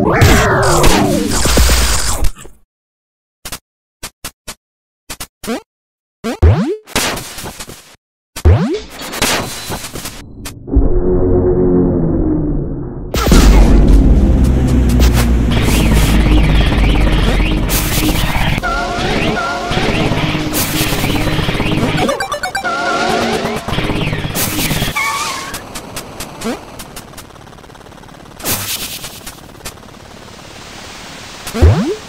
Wow! Hã?